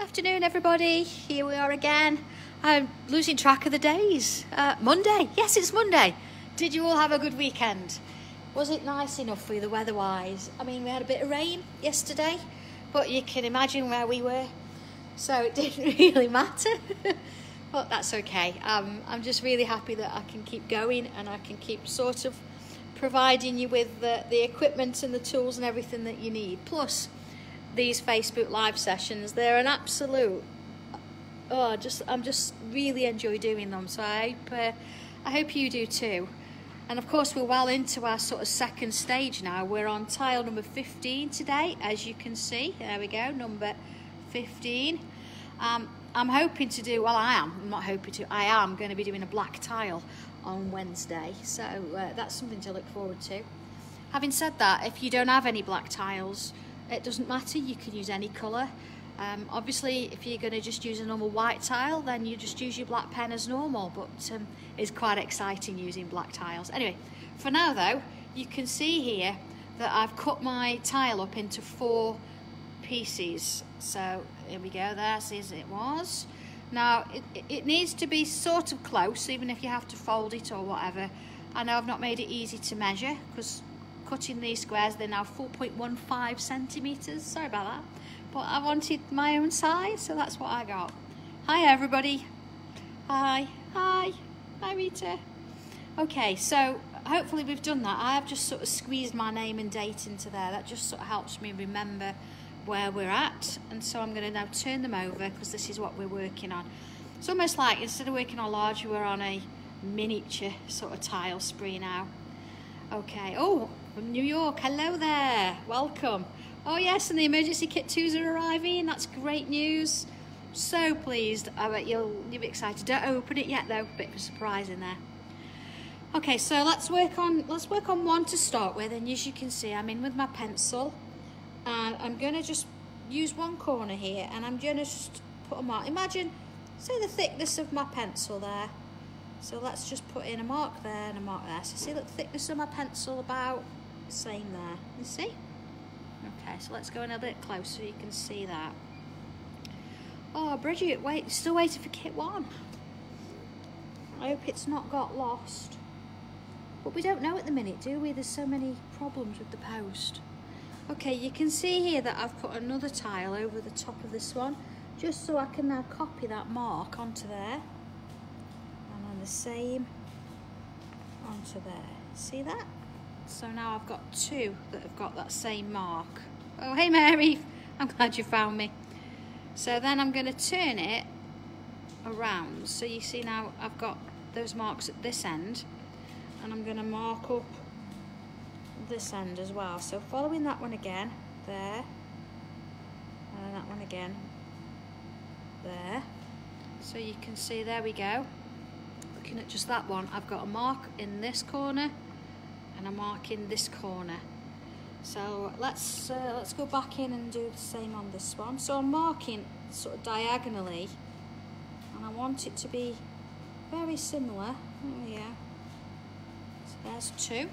Afternoon, everybody. Here we are again. I'm losing track of the days. Uh, Monday. Yes, it's Monday. Did you all have a good weekend? Was it nice enough for you, the weather-wise? I mean, we had a bit of rain yesterday, but you can imagine where we were. So it didn't really matter. but that's okay. Um, I'm just really happy that I can keep going and I can keep sort of providing you with the, the equipment and the tools and everything that you need. Plus, these Facebook Live sessions, they're an absolute. Oh, just I'm just really enjoy doing them. So I hope uh, I hope you do too. And of course, we're well into our sort of second stage now. We're on tile number 15 today, as you can see. There we go, number 15. Um, I'm hoping to do, well, I am, I'm not hoping to, I am going to be doing a black tile on Wednesday. So uh, that's something to look forward to. Having said that, if you don't have any black tiles, it doesn't matter, you can use any colour. Um, obviously, if you're going to just use a normal white tile, then you just use your black pen as normal, but um, it's quite exciting using black tiles. Anyway, for now though, you can see here that I've cut my tile up into four pieces. So here we go, there's as it was. Now, it, it needs to be sort of close, even if you have to fold it or whatever. I know I've not made it easy to measure, because cutting these squares, they're now 4.15 centimetres. Sorry about that. But I wanted my own size, so that's what I got. Hi, everybody. Hi. Hi. Hi, Rita. Okay, so hopefully we've done that. I have just sort of squeezed my name and date into there. That just sort of helps me remember where we're at. And so I'm going to now turn them over because this is what we're working on. It's almost like instead of working on large, we're on a miniature sort of tile spree now. Okay. Oh, from New York. Hello there. Welcome. Oh yes, and the emergency kit twos are arriving. That's great news. So pleased. I bet you'll you'll be excited. Don't open it yet though. Bit of a surprise in there. Okay, so let's work on let's work on one to start with. And as you can see, I'm in with my pencil, and I'm gonna just use one corner here, and I'm gonna just put a mark. Imagine, say the thickness of my pencil there. So let's just put in a mark there and a mark there. So see the thickness of my pencil about same there. You see? Okay, so let's go in a bit closer so you can see that. Oh, Bridget, wait, still waiting for kit one. I hope it's not got lost. But we don't know at the minute, do we? There's so many problems with the post. Okay, you can see here that I've put another tile over the top of this one, just so I can now copy that mark onto there. And then the same onto there. See that? So now I've got two that have got that same mark. Oh, hey Mary, I'm glad you found me. So then I'm going to turn it around. So you see now I've got those marks at this end and I'm going to mark up this end as well. So following that one again, there, and that one again, there. So you can see, there we go. Looking at just that one, I've got a mark in this corner and a mark in this corner. So let's uh, let's go back in and do the same on this one. So I'm marking sort of diagonally and I want it to be very similar. Oh yeah. So there's two.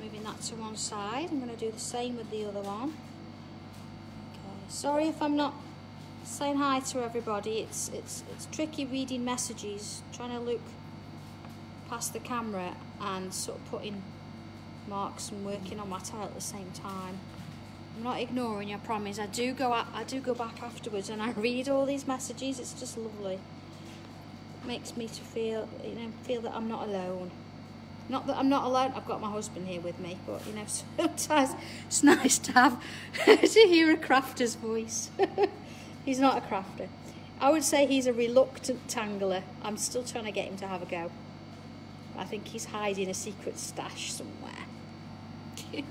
Moving that to one side. I'm going to do the same with the other one. Okay. Sorry if I'm not saying hi to everybody. It's it's it's tricky reading messages, trying to look past the camera and sort of putting marks and working on my tile at the same time. I'm not ignoring you, I promise. I do go out, I do go back afterwards and I read all these messages. It's just lovely. It makes me to feel you know feel that I'm not alone. Not that I'm not alone. I've got my husband here with me, but you know sometimes it's nice to have to hear a crafter's voice. he's not a crafter. I would say he's a reluctant tangler. I'm still trying to get him to have a go. I think he's hiding a secret stash somewhere.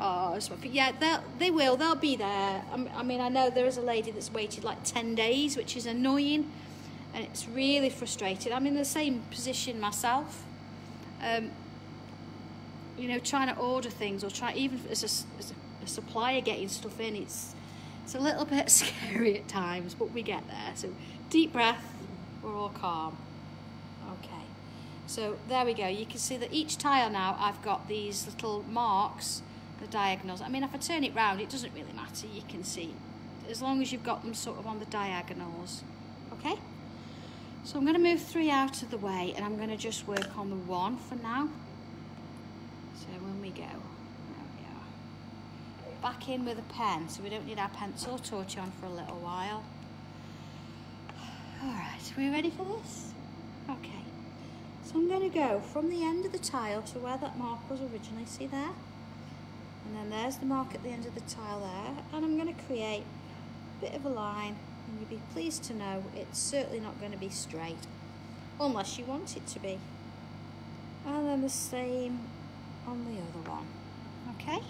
oh, yeah, they'll, they will. They'll be there. I mean, I know there is a lady that's waited like 10 days, which is annoying. And it's really frustrating. I'm in the same position myself. Um, you know, trying to order things or try, even as a, as a supplier getting stuff in, it's, it's a little bit scary at times, but we get there. So deep breath, we're all calm. Okay, so there we go. You can see that each tile now I've got these little marks the diagonals. I mean, if I turn it round, it doesn't really matter, you can see. As long as you've got them sort of on the diagonals, okay? So I'm going to move three out of the way and I'm going to just work on the one for now. So when we go, there we are. Back in with a pen, so we don't need our pencil torch on for a little while. All right, are we ready for this? Okay. So I'm going to go from the end of the tile to where that mark was originally, see there? And then there's the mark at the end of the tile there, and I'm going to create a bit of a line and you'll be pleased to know it's certainly not going to be straight unless you want it to be and then the same on the other one okay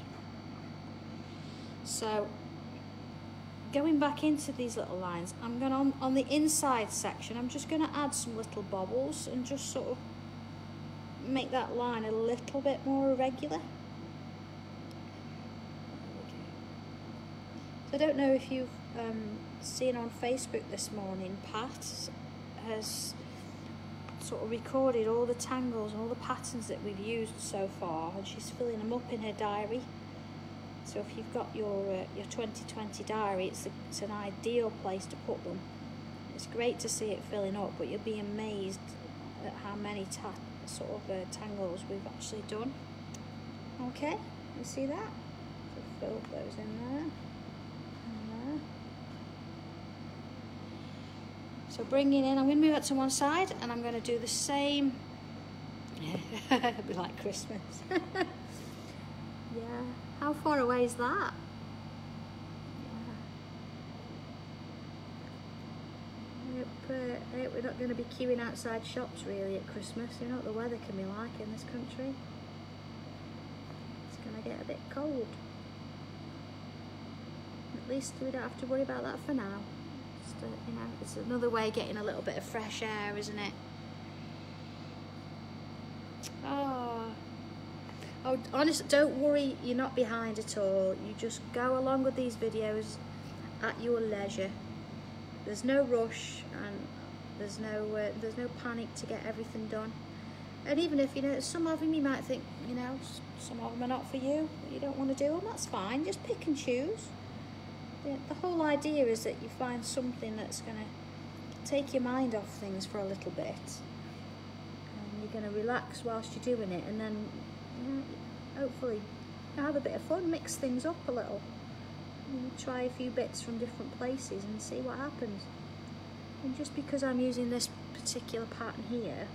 so going back into these little lines I'm going on on the inside section I'm just going to add some little bobbles and just sort of make that line a little bit more irregular So I don't know if you've um, seen on Facebook this morning, Pat has sort of recorded all the tangles and all the patterns that we've used so far and she's filling them up in her diary. So if you've got your uh, your 2020 diary, it's, a, it's an ideal place to put them. It's great to see it filling up, but you'll be amazed at how many sort of uh, tangles we've actually done. Okay, you see that? So fill those in there. So bringing in, I'm going to move it to one side and I'm going to do the same. It'll be like Christmas. yeah. How far away is that? Uh, we're not going to be queuing outside shops really at Christmas. You know what the weather can be like in this country. It's going to get a bit cold. At least we don't have to worry about that for now just, uh, you know, it's another way of getting a little bit of fresh air, isn't it? Oh, oh, don't worry, you're not behind at all. You just go along with these videos at your leisure. There's no rush and there's no uh, there's no panic to get everything done. And even if you know some of them, you might think you know some of them are not for you. You don't want to do them. That's fine. Just pick and choose the, the whole idea is that you find something that's going to take your mind off things for a little bit. And you're going to relax whilst you're doing it and then Mm, hopefully have a bit of fun, mix things up a little. Mm, try a few bits from different places and see what happens. And just because I'm using this particular pattern here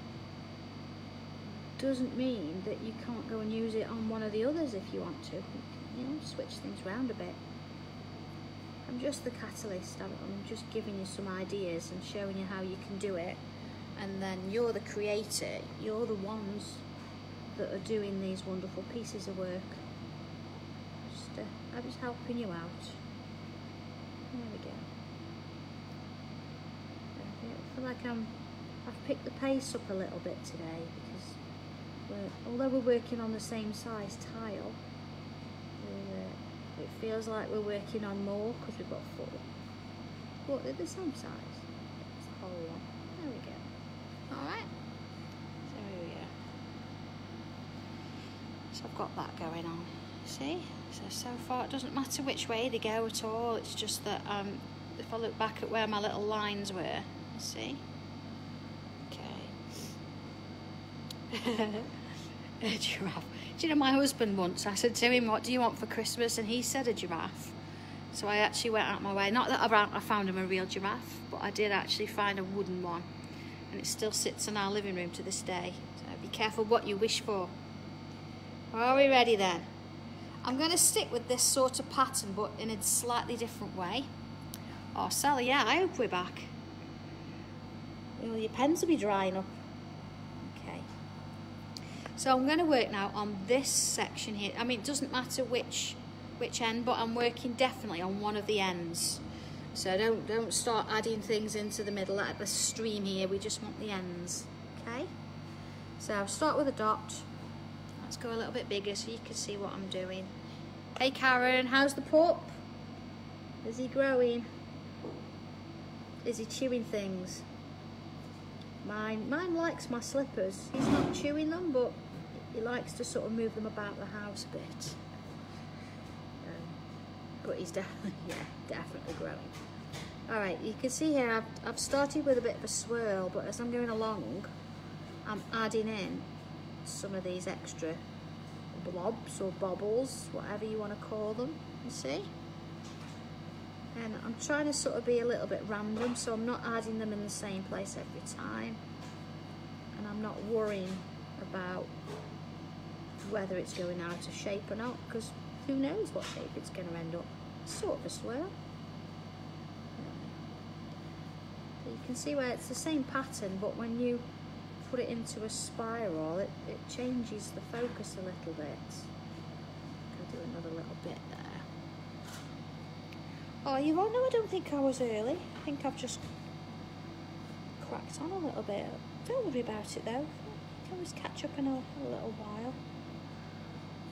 doesn't mean that you can't go and use it on one of the others if you want to. You know, switch things around a bit. I'm just the catalyst. I'm, I'm just giving you some ideas and showing you how you can do it. And then you're the creator. You're the ones that are doing these wonderful pieces of work. Just, uh, I'm just helping you out. There we go. I feel like I'm, I've picked the pace up a little bit today because we're, although we're working on the same size tile, it feels like we're working on more because we've got four. But they're the same size. It's the whole. There we go. Alright. So here we go. So I've got that going on. See? So, so far it doesn't matter which way they go at all. It's just that um, if I look back at where my little lines were, see? Okay. a giraffe. Do you know my husband once? I said to him, "What do you want for Christmas?" And he said a giraffe. So I actually went out my way. Not that I found him a real giraffe, but I did actually find a wooden one, and it still sits in our living room to this day. So be careful what you wish for. Are we ready then? I'm going to stick with this sort of pattern, but in a slightly different way. Oh, Sally, yeah, I hope we're back. Well, your pens will be drying up. Okay. So I'm going to work now on this section here. I mean, it doesn't matter which which end, but I'm working definitely on one of the ends. So don't don't start adding things into the middle at the stream here. We just want the ends, okay? So I'll start with a dot. Let's go a little bit bigger so you can see what I'm doing. Hey Karen, how's the pup? Is he growing? Is he chewing things? Mine, mine likes my slippers. He's not chewing them, but he likes to sort of move them about the house a bit. Um, but he's definitely, yeah, definitely growing. All right, you can see here I've, I've started with a bit of a swirl, but as I'm going along, I'm adding in some of these extra blobs or bobbles, whatever you want to call them, you see? And I'm trying to sort of be a little bit random, so I'm not adding them in the same place every time. And I'm not worrying about whether it's going out of shape or not, because who knows what shape it's going to end up. Sort of a swirl. You can see where it's the same pattern, but when you put it into a spiral, it, it changes the focus a little bit. I'll do another little bit there. Oh, you won't know I don't think I was early. I think I've just cracked on a little bit. Don't worry about it though. I can always catch up in a, a little while.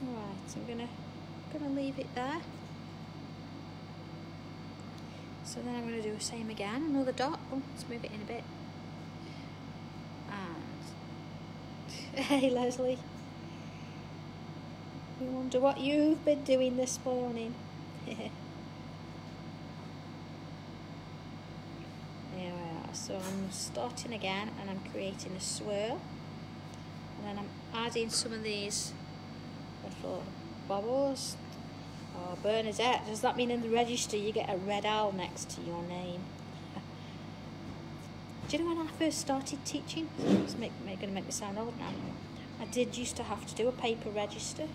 Right, I'm gonna gonna leave it there. So then I'm gonna do the same again, another dot. Oh, let's move it in a bit. And hey Leslie. We wonder what you've been doing this morning. There we are. So I'm starting again and I'm creating a swirl. And then I'm adding some of these little bubbles. Oh, Bernadette, does that mean in the register you get a red owl next to your name? Do you know when I first started teaching? It's going to make me sound old now. I did used to have to do a paper register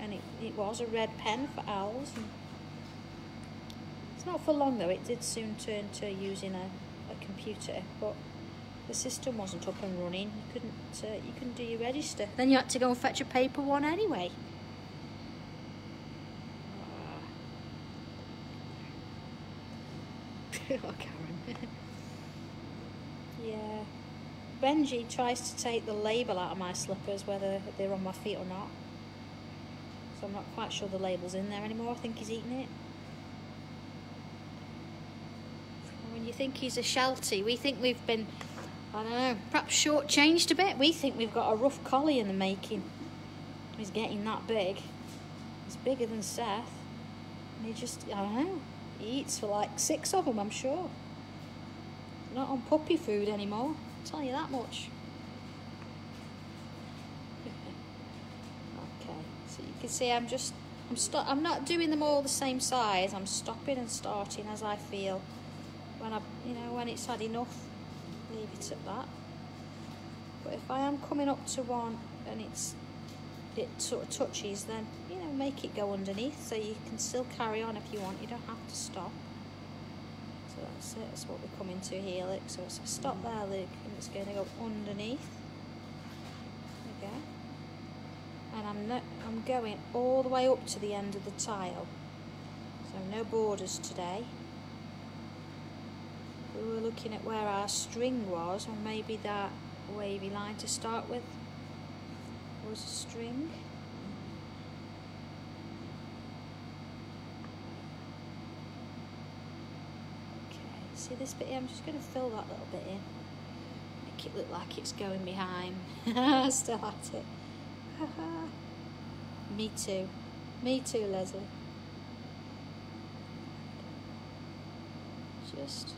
and it, it was a red pen for owls. It's not for long though, it did soon turn to using a a computer, but the system wasn't up and running. You couldn't uh, you couldn't do your register. Then you had to go and fetch a paper one anyway. oh, Karen. yeah. Benji tries to take the label out of my slippers, whether they're on my feet or not. So I'm not quite sure the label's in there anymore. I think he's eating it. When you think he's a sheltie. We think we've been, I don't know, perhaps shortchanged a bit. We think we've got a rough collie in the making. He's getting that big. He's bigger than Seth. And he just, I don't know, he eats for like six of them, I'm sure. Not on puppy food anymore, tell you that much. okay, so you can see I'm just, I'm, st I'm not doing them all the same size. I'm stopping and starting as I feel when I, you know, when it's had enough, leave it at that. But if I am coming up to one and it's it sort of touches, then you know, make it go underneath so you can still carry on if you want. You don't have to stop. So that's it. That's what we're coming to here. Look, so it's a stop there, look, and it's going to go underneath. Okay. And I'm I'm going all the way up to the end of the tile. So no borders today we were looking at where our string was or maybe that wavy line to start with was a string okay see this bit here? I'm just going to fill that little bit in. Make it look like it's going behind. Still at it. Me too. Me too Leslie. Just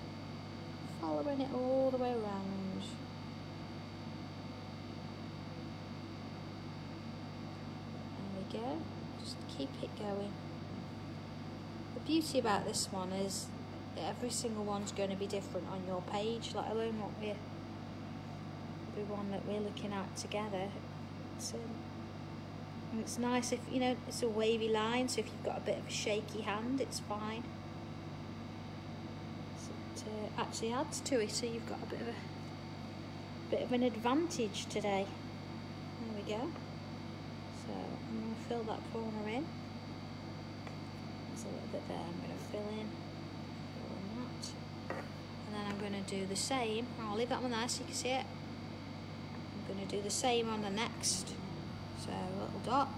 following it all the way around. There we go, just keep it going. The beauty about this one is every single one's going to be different on your page, let alone what we're, the one that we're looking at together. So, um, it's nice if, you know, it's a wavy line, so if you've got a bit of a shaky hand, it's fine. So it uh, actually adds to it so you've got a bit of a bit of an advantage today. There we go. So I'm going to fill that corner in. There's a little bit there I'm going to fill in fill in that and then I'm going to do the same. I'll leave that one there so you can see it. I'm going to do the same on the next. So a little dot.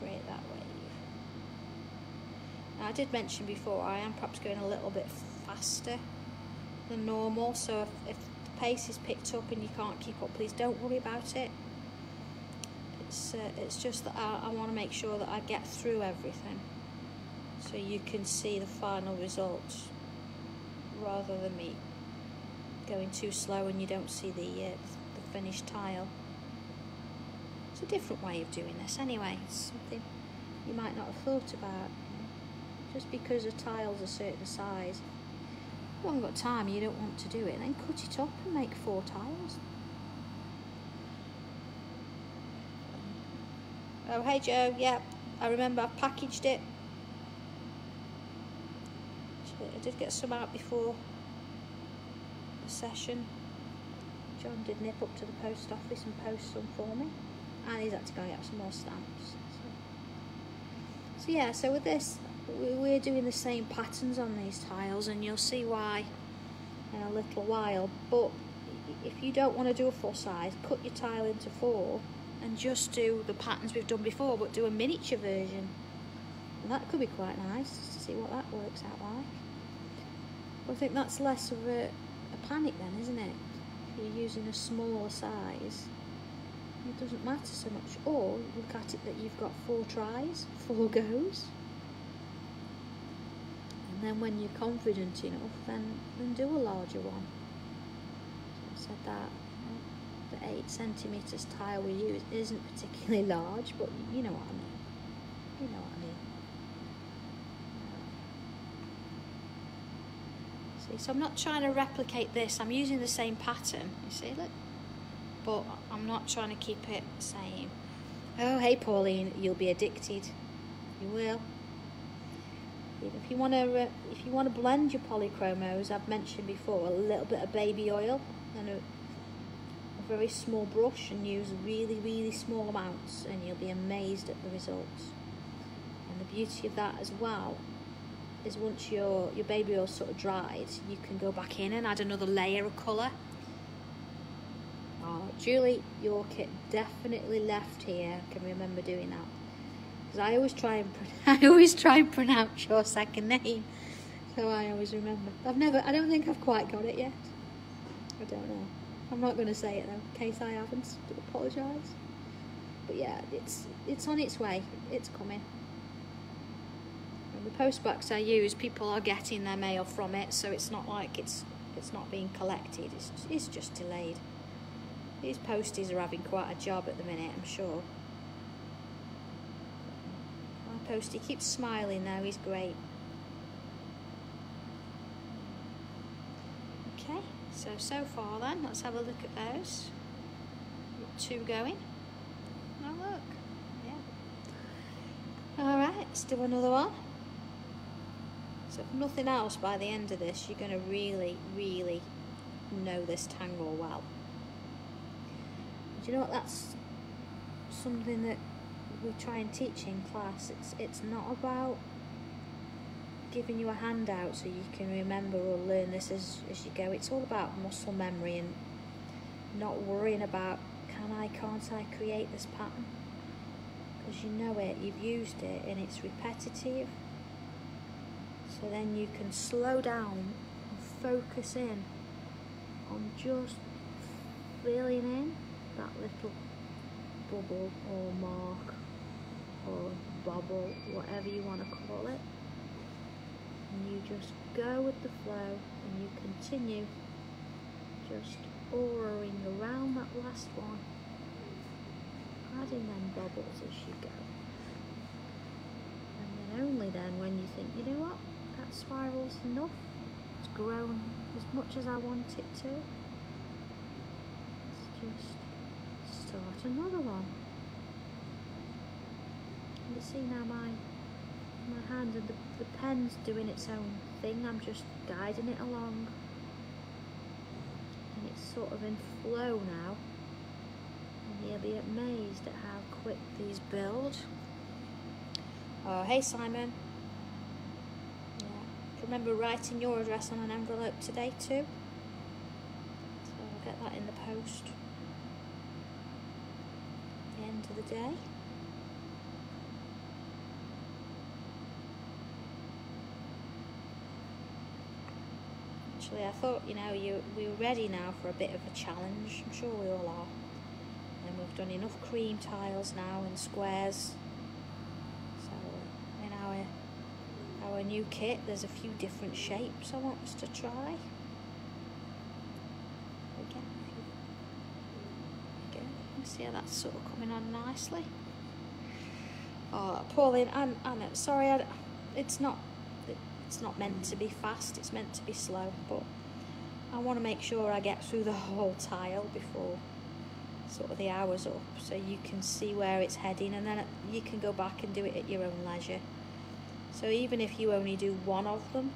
Create that way I did mention before I am perhaps going a little bit faster than normal so if, if the pace is picked up and you can't keep up please don't worry about it. It's It's, uh, it's just that I, I want to make sure that I get through everything so you can see the final results rather than me going too slow and you don't see the, uh, the finished tile. It's a different way of doing this anyway. It's something you might not have thought about. Just because a tile's a certain size, you haven't got time, you don't want to do it, then cut it up and make four tiles. Oh, hey Joe, yeah, I remember I packaged it. I did get some out before the session. John did nip up to the post office and post some for me. And he's had to go and get some more stamps. So, so yeah, so with this, we're doing the same patterns on these tiles and you'll see why in a little while. But if you don't want to do a full size, cut your tile into four and just do the patterns we've done before, but do a miniature version. And that could be quite nice to see what that works out like. I think that's less of a, a panic then, isn't it? If you're using a smaller size, it doesn't matter so much. Or look at it that you've got four tries, four goes. And then when you're confident enough, then, then do a larger one. So I said that the 8 centimetres tile we use isn't particularly large, but you know what I mean. You know what I mean. See, so I'm not trying to replicate this. I'm using the same pattern. You see, look. But I'm not trying to keep it the same. Oh, hey, Pauline, you'll be addicted. You will. If you want to, uh, if you want to blend your polychromos, I've mentioned before, a little bit of baby oil and a, a very small brush, and use really, really small amounts, and you'll be amazed at the results. And the beauty of that as well is once your your baby oil sort of dried, you can go back in and add another layer of colour. Oh, Julie, your kit definitely left here. I can remember doing that because I always try and I always try and pronounce your second name, so I always remember. I've never, I don't think I've quite got it yet. I don't know. I'm not going to say it though, in case I haven't. Do apologise. But yeah, it's it's on its way. It's coming. The postbox I use, people are getting their mail from it, so it's not like it's it's not being collected. It's it's just delayed. These posties are having quite a job at the minute, I'm sure. My postie keeps smiling now. He's great. Okay, so so far then, let's have a look at those. Two going. Oh look, yeah. All right, let's do another one. So if nothing else, by the end of this, you're going to really, really know this tangle well. Do you know what? That's something that we try and teach in class. It's it's not about giving you a handout so you can remember or learn this as, as you go. It's all about muscle memory and not worrying about can I, can't I create this pattern? Because you know it, you've used it and it's repetitive. So then you can slow down and focus in on just filling in that little bubble or mark or bubble, whatever you want to call it. And you just go with the flow and you continue just auraing around that last one, adding them bubbles as you go. And then only then when you think, you know what, that spiral's enough, it's grown as much as I want it to, let's just start another one. You see now my my hand and the, the pen's doing its own thing. I'm just guiding it along. And it's sort of in flow now. And you'll be amazed at how quick these build. Oh hey Simon remember writing your address on an envelope today too so I'll get that in the post the end of the day actually. I thought, you know, you we were ready now for a bit of a challenge. I'm sure we all are. And we've done enough cream tiles now and squares. So in our our new kit, there's a few different shapes I want us to try. Again, again, see how that's sort of coming on nicely. Oh, Pauline, I'm, I'm sorry, I, it's not it's not meant to be fast, it's meant to be slow, but I want to make sure I get through the whole tile before sort of the hour's up so you can see where it's heading and then uh, you can go back and do it at your own leisure. So even if you only do one of them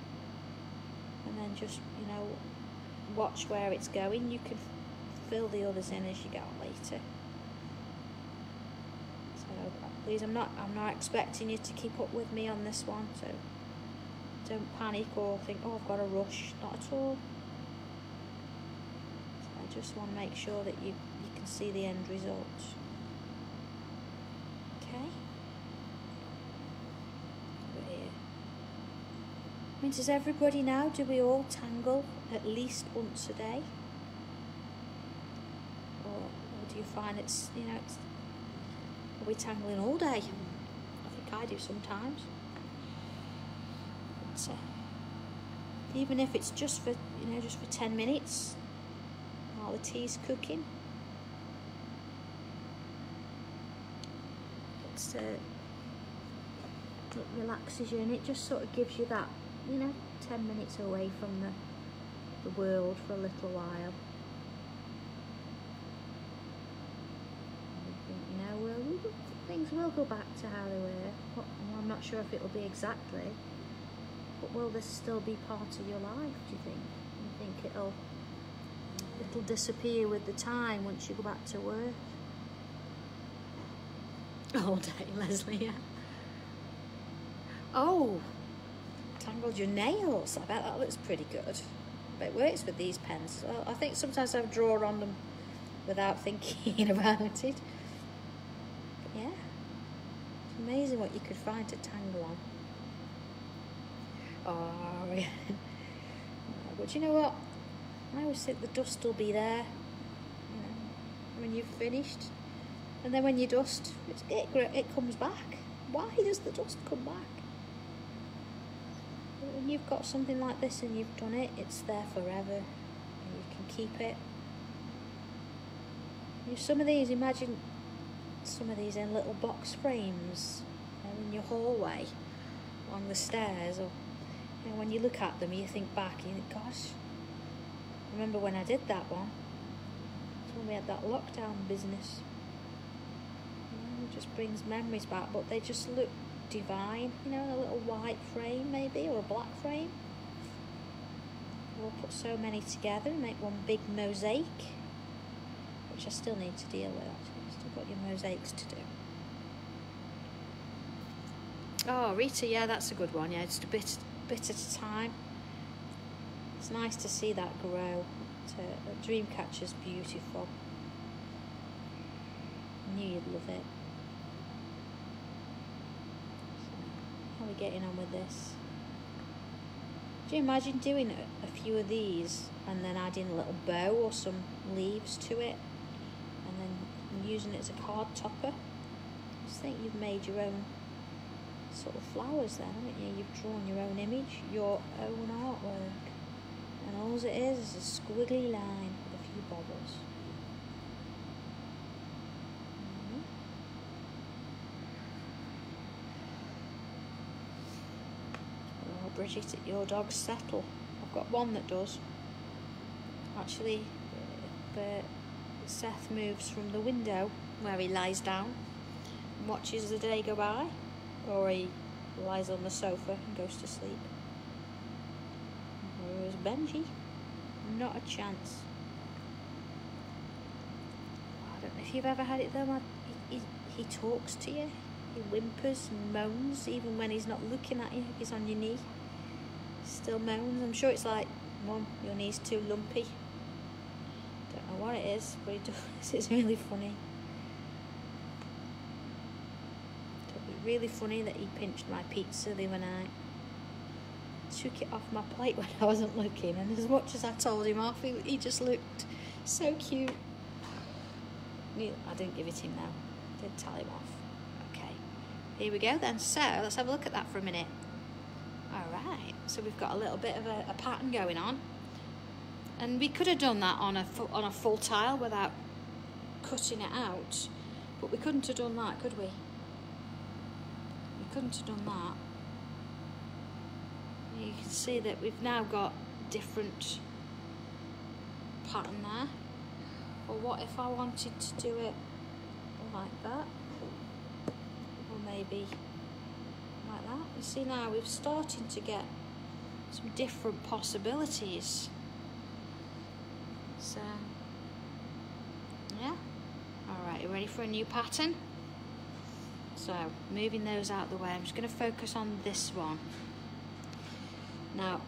and then just, you know, watch where it's going, you can fill the others in as you go on later. So please, I'm not, I'm not expecting you to keep up with me on this one, so don't panic or think, oh, I've got a rush. Not at all. So I just want to make sure that you, you can see the end result. Okay. Over here. I mean, does everybody now, do we all tangle at least once a day? Or, or do you find it's, you know, it's, are we tangling all day? I think I do sometimes even if it's just for you know just for 10 minutes while the tea's cooking it's uh, it relaxes you and it just sort of gives you that you know 10 minutes away from the the world for a little while you know well things will go back to how they were I'm not sure if it'll be exactly but will this still be part of your life, do you think? You think it'll it'll disappear with the time once you go back to work? All day, Leslie, yeah. Oh, your nails. I bet that looks pretty good. But it works with these pens. Well, I think sometimes I draw on them without thinking about it. But yeah, it's amazing what you could find to tangle on. Oh, yeah. but you know what? I always think the dust will be there you know, when you've finished. And then when you dust, it, it comes back. Why does the dust come back? When you've got something like this and you've done it, it's there forever. And you can keep it. You some of these, imagine some of these in little box frames in your hallway along the stairs or and when you look at them, you think back, you think, gosh, remember when I did that one? It's when we had that lockdown business. You know, it just brings memories back, but they just look divine, you know, a little white frame maybe, or a black frame. We'll put so many together and make one big mosaic, which I still need to deal with actually. Still got your mosaics to do. Oh, Rita, yeah, that's a good one. Yeah, just a bit bit at a time. It's nice to see that grow. Dreamcatcher's beautiful. I knew you'd love it. So, how are we getting on with this? Do you imagine doing a, few of these and then adding a little bow or some leaves to it and then using it as a card topper? I just think you've made your own sort of flowers then, haven't you? You've drawn your own image, your own artwork. And all it is is a squiggly line with a few bubbles. Bridget, your dogs settle. I've got one that does. Actually, uh, but Seth moves from the window where he lies down and watches the day go by or he lies on the sofa and goes to sleep. Whereas Benji, not a chance. I don't know if you've ever had it though, he, he, he talks to you, he whimpers and moans even when he's not looking at you, he's on your knee. Still moans. I'm sure it's like, Mum, your knee's too lumpy. Don't know what it is, but it does. It's really funny. It was really funny that he pinched my pizza the other night. Took it off my plate when I wasn't looking, and as much as I told him off, he, he just looked so cute. I didn't give it him now. Didn't tell him off. Okay. Here we go then. So let's have a look at that for a minute. So we've got a little bit of a, a pattern going on. And we could have done that on a on a full tile without cutting it out, but we couldn't have done that, could we? We couldn't have done that. You can see that we've now got different pattern there. Or what if I wanted to do it like that? Or maybe like that. You see now we're starting to get some different possibilities. So, yeah. All right, you ready for a new pattern? So, moving those out the way, I'm just going to focus on this one. Now,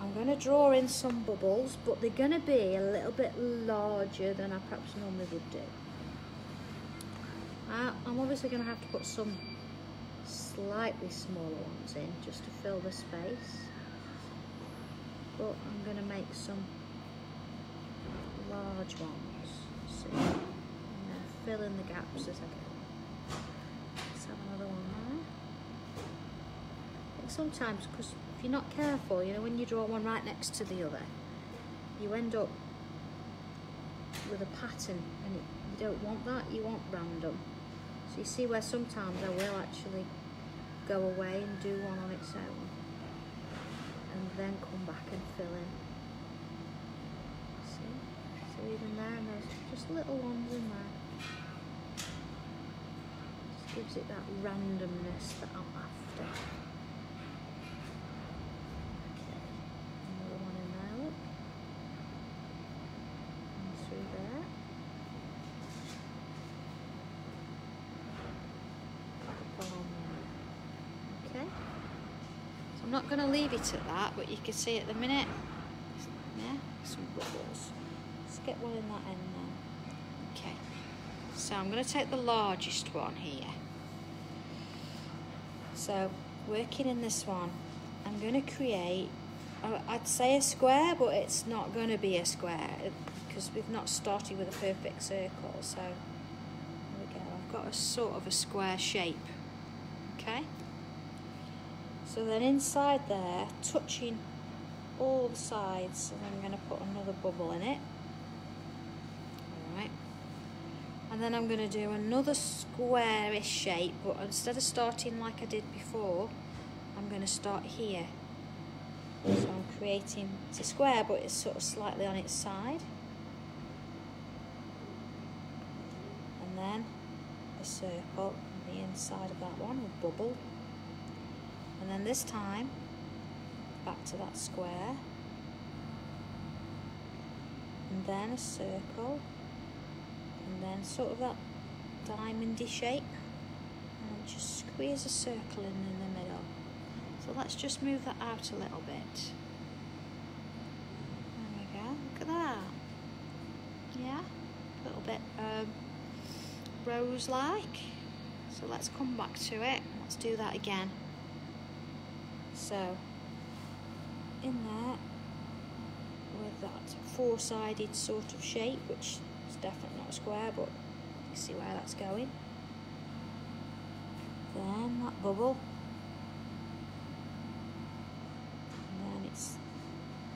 I'm going to draw in some bubbles, but they're going to be a little bit larger than I perhaps normally would do. Uh, I'm obviously going to have to put some slightly smaller ones in just to fill the space. But I'm going to make some large ones. See? And then fill in the gaps as I go. Let's have another one there. Sometimes, because if you're not careful, you know, when you draw one right next to the other, you end up with a pattern and it, you don't want that, you want random. So you see where sometimes I will actually go away and do one on its own and then come back and fill in. See? So even there, there's just little ones in there. Just gives it that randomness that I'm after. Okay, another one in there, look. And through there. Couple on there. Okay. So I'm not going to leave it at that, but you can see at the minute, yeah, some bubbles. Let's get one in that end now. Okay. So I'm going to take the largest one here. So working in this one, I'm going to create, I'd say a square, but it's not going to be a square because we've not started with a perfect circle. So there we go. I've got a sort of a square shape. Okay. So then inside there, touching all the sides, and I'm going to put another bubble in it. Alright. And then I'm going to do another squarish shape, but instead of starting like I did before, I'm going to start here. So I'm creating, it's a square, but it's sort of slightly on its side. And then a circle on the inside of that one, a bubble. And then this time, back to that square. And then a circle. And then sort of that diamondy shape. And just squeeze a circle in in the middle. So let's just move that out a little bit. There we go, look at that. Yeah, a little bit um, rose-like. So let's come back to it. Let's do that again. So, in there, with that four-sided sort of shape, which is definitely not a square, but you see where that's going. Then that bubble. And then it's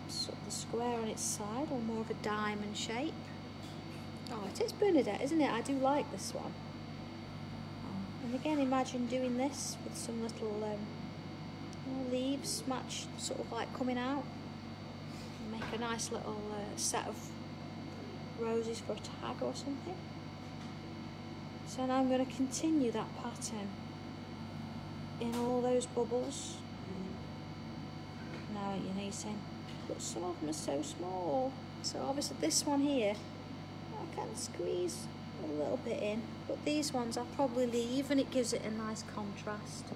sort of the square on its side, or more of a diamond shape. Oh, it is Bernadette, isn't it? I do like this one. And again, imagine doing this with some little um, leaves match, sort of like coming out. Make a nice little uh, set of roses for a tag or something. So now I'm going to continue that pattern in all those bubbles. Now you know you're saying, but some of them are so small. So obviously this one here, I can squeeze a little bit in, but these ones I'll probably leave and it gives it a nice contrast.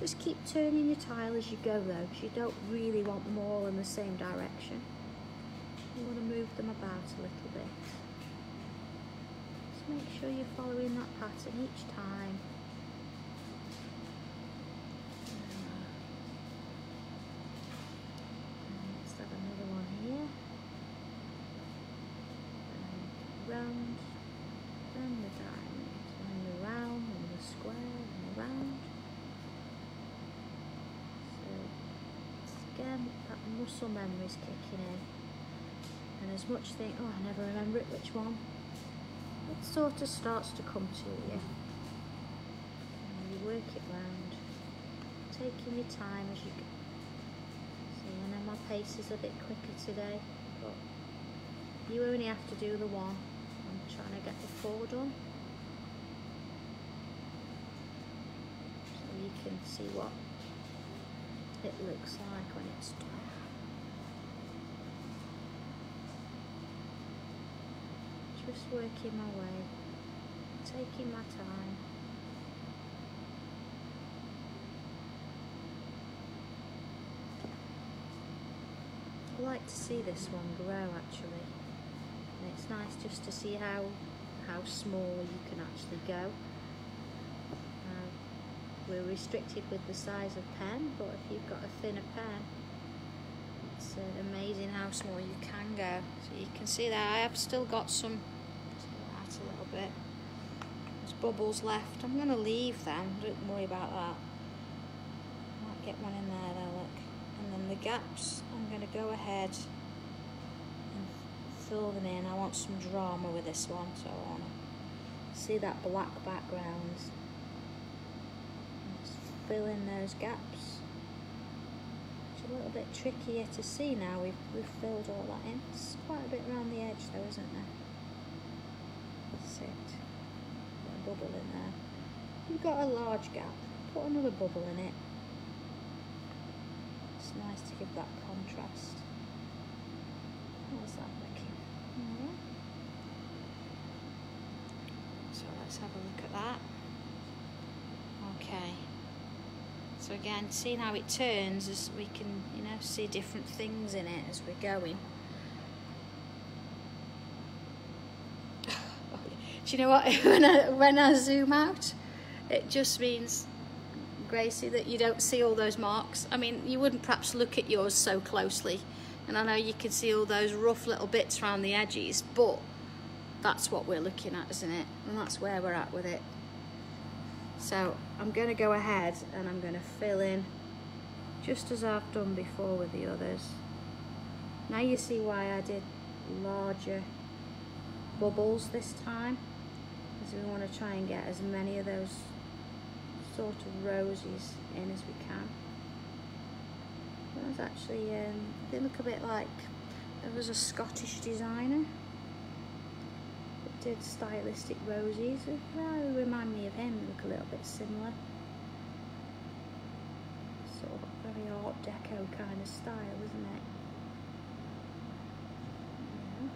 Just keep turning your tile as you go though, because you don't really want them all in the same direction. You want to move them about a little bit. Just make sure you're following that pattern each time. Let's have another one here. And round. round. So again, muscle memory kicking in. And as much think, oh, I never remember it, which one? It sort of starts to come to you. And you work it round, taking your time as you go. See, I know my pace is a bit quicker today, but you only have to do the one. I'm trying to get the four done. So you can see what it looks like when it's done. Just working my way, taking my time. I like to see this one grow actually. And it's nice just to see how how small you can actually go. Uh, we're restricted with the size of pen, but if you've got a thinner pen, it's uh, amazing how small you can go. So you can see that I have still got some, There's bubbles left. I'm going to leave them, don't worry about that. Might get one in there though, look. And then the gaps, I'm going to go ahead and fill them in. I want some drama with this one, so I want to see that black background. Let's fill in those gaps. It's a little bit trickier to see now. We've, we've filled all that in. It's quite a bit around the edge though, isn't there? That's it. Put a bubble in there. You've got a large gap. Put another bubble in it. It's nice to give that contrast. How's that looking? Mm-hmm. So let's have a look at that. Okay. So again, seeing how it turns as we can, you know, see different things in it as we're going. Do you know what? when I when I zoom out, it just means Gracie that you don't see all those marks. I mean, you wouldn't perhaps look at yours so closely. And I know you can see all those rough little bits around the edges but that's what we're looking at isn't it? And that's where we're at with it. So I'm going to go ahead and I'm going to fill in just as I've done before with the others. Now you see why I did larger bubbles this time because we want to try and get as many of those sort of roses in as we can was actually, um, they look a bit like, there was a Scottish designer that did stylistic roses. They remind me of him, they look a little bit similar. Sort of very art deco kind of style, isn't it? Yeah.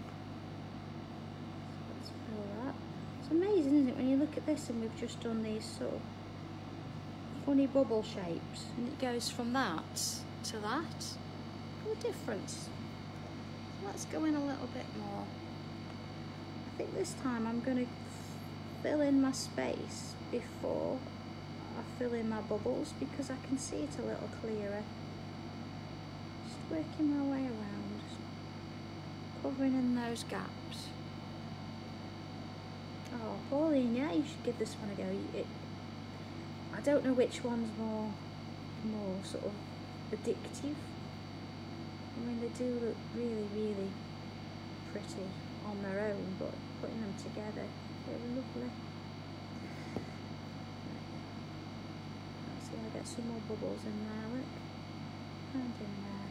So let's fill that. It's amazing, isn't it, when you look at this and we've just done these sort of funny bubble shapes and it goes from that to that. What a difference? Let's go in a little bit more. I think this time I'm going to fill in my space before I fill in my bubbles because I can see it a little clearer. Just working my way around, covering in those gaps. Oh, Pauline, yeah, you should give this one a go. It, I don't know which one's more, more sort of addictive. I mean, they do look really, really pretty on their own, but putting them together, they're lovely. See, I get some more bubbles in there, look. And in there.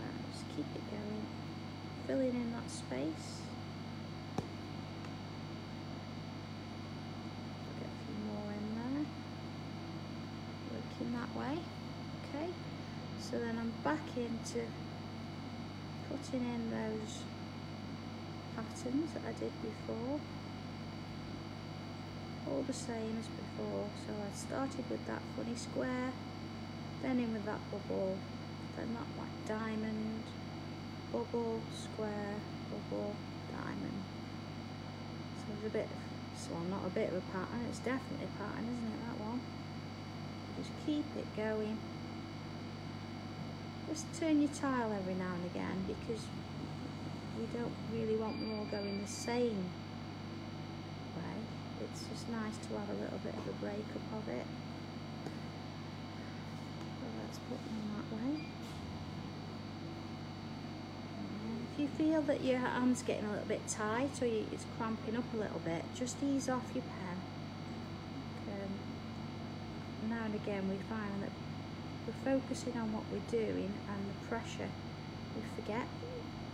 Right, just keep it going. Filling in that space. Get a few more in there. Working that way. Okay. So then I'm back into putting in those patterns that I did before. All the same as before. So I started with that funny square then in with that bubble then that white diamond bubble square bubble diamond so it's a bit of, so not a bit of a pattern it's definitely a pattern isn't it that one just keep it going. Just turn your tile every now and again because you don't really want them all going the same way. it's just nice to have a little bit of a break up of it. So let's put them that way. And if you feel that your hand's getting a little bit tight or it's cramping up a little bit, just ease off your pen. Um, now and again we find that we're focusing on what we're doing and the pressure we forget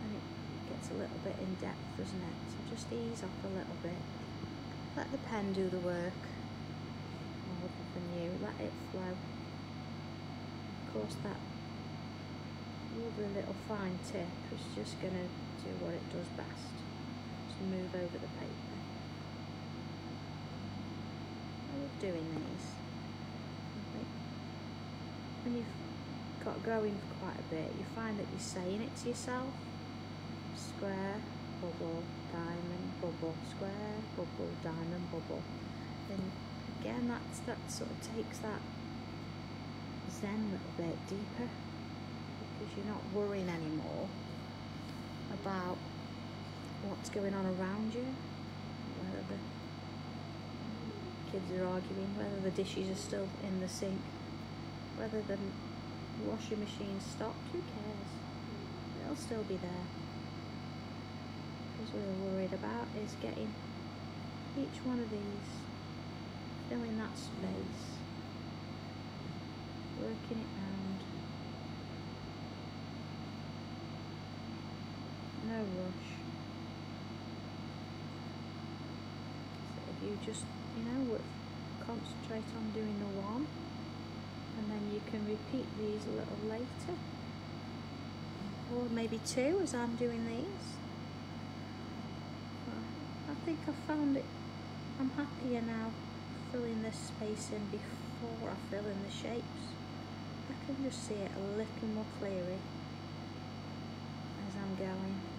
and it gets a little bit in depth doesn't it? So just ease off a little bit. Let the pen do the work. Rather than you let it flow. Of course that lovely little fine tip is just going to do what it does best just move over the paper I love doing these when you've got going for quite a bit, you find that you're saying it to yourself. Square, bubble, diamond, bubble, square, bubble, diamond, bubble. Then again, that's, that sort of takes that zen a little bit deeper because you're not worrying anymore about what's going on around you, whether the kids are arguing, whether the dishes are still in the sink whether the washing machine stopped, who cares? They'll still be there. Because we're worried about is getting each one of these, filling that space, working it round. No rush. So if you just, you know, concentrate on doing the one and then you can repeat these a little later. Or maybe two as I'm doing these. I think I found it I'm happier now filling this space in before I fill in the shapes. I can just see it a little more clearly as I'm going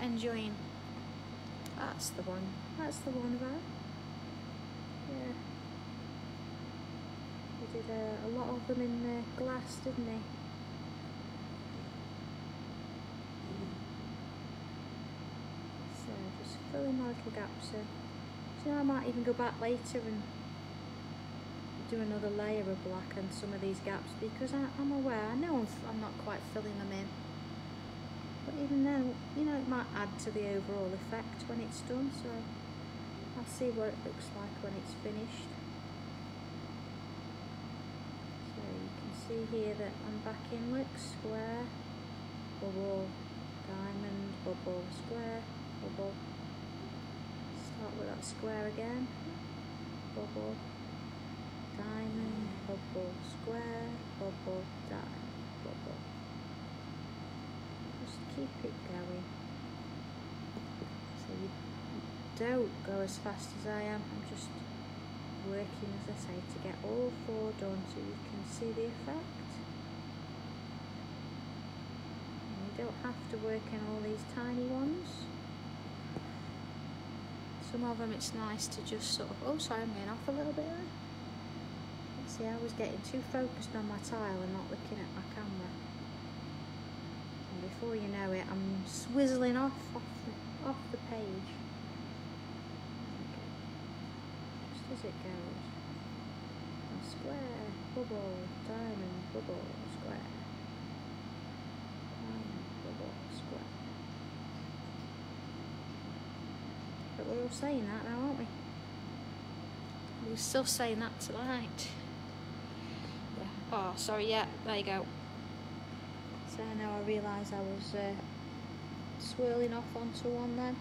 Enjoying that's the one that's the one about yeah. He did a, a lot of them in uh, glass, didn't he? So just filling my little gaps in. So I might even go back later and do another layer of black on some of these gaps because I, am aware, I know I'm, I'm not quite filling them in. But even then, you know, it might add to the overall effect when it's done, so I'll see what it looks like when it's finished. So you can see here that I'm back in look, square, bubble, diamond, bubble, square, bubble. Start with that square again, bubble, diamond, bubble, square, bubble, diamond, bubble. Just keep it going. So you don't go as fast as I am. I'm just working, as I say, to get all four done so you can see the effect. And you don't have to work in all these tiny ones. Some of them it's nice to just sort of, oh sorry I'm going off a little bit there. See I was getting too focused on my tile and not looking at my camera. Before you know it I'm swizzling off off the, off the page. as it goes. A square, bubble, diamond, bubble, square. Diamond, bubble, square. But we're all saying that now, aren't we? We're still saying that tonight. Yeah. Oh, sorry, yeah, there you go. So now I realise I was uh, swirling off onto one then.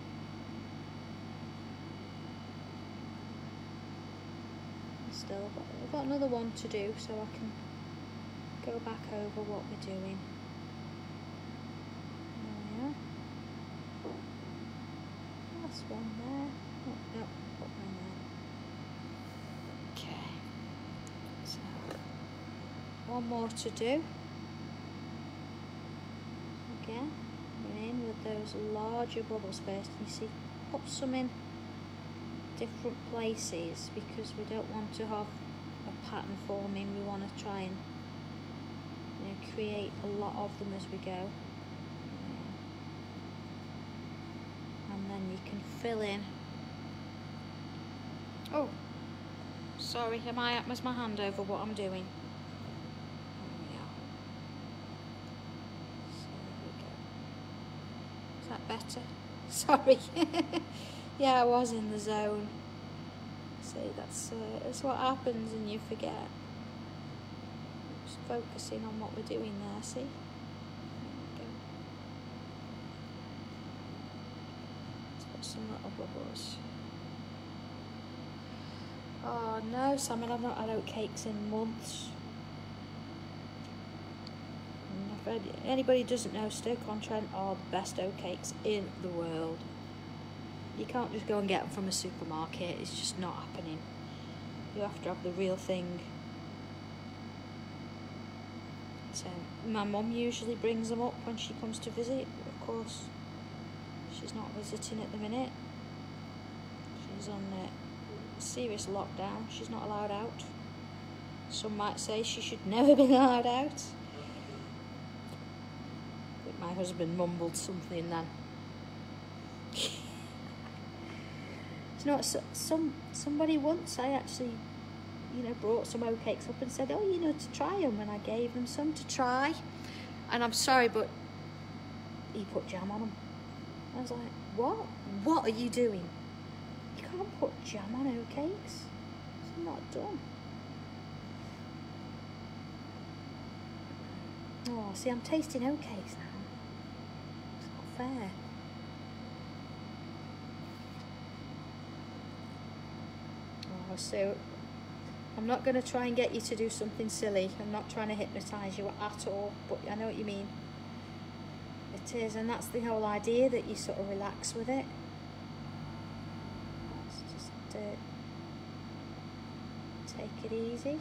still. But I've got another one to do so I can go back over what we're doing. There we are. That's one there. Oh, no, put there. Okay. So, one more to do. Again, those larger bubbles first. You see, pop some in different places because we don't want to have a pattern forming we want to try and you know, create a lot of them as we go and then you can fill in. Oh, sorry, am I, was my hand over what I'm doing? There we are. So there we go. Is that better? Sorry. yeah, I was in the zone. See, that's, uh, that's what happens and you forget. Just focusing on what we're doing there, see? some little bubbles. Oh no, Simon, I've not had oatcakes in months. Read, anybody doesn't know, Stoke-on-Trent are the best oatcakes in the world. You can't just go and get them from a supermarket, it's just not happening. You have to have the real thing. So, my mum usually brings them up when she comes to visit, of course. She's not visiting at the minute. She's on a serious lockdown. She's not allowed out. Some might say she should never be allowed out. My husband mumbled something then. you know so, some somebody once I actually you know brought some oatcakes up and said oh you know to try them and I gave them some to try and I'm sorry but he put jam on them I was like, what? What are you doing? You can't put jam on oatcakes. It's not done. Oh, see, I'm tasting oatcakes now. Fair. Oh, so I'm not going to try and get you to do something silly. I'm not trying to hypnotise you at all, but I know what you mean. It is, and that's the whole idea that you sort of relax with it. Let's just uh, take it easy.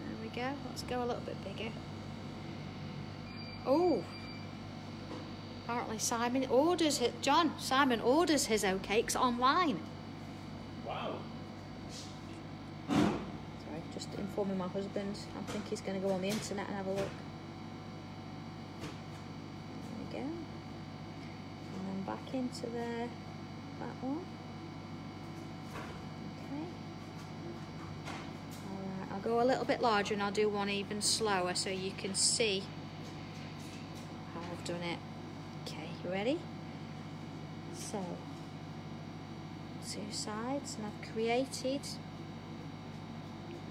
There we go. Let's go a little bit bigger. Oh, apparently Simon orders his, John, Simon orders his oatcakes online. Wow. Sorry, just informing my husband. I think he's going to go on the internet and have a look. There we go. And then back into the, that one. Okay. Alright, I'll go a little bit larger and I'll do one even slower so you can see how I've done it. You ready? So, two sides and I've created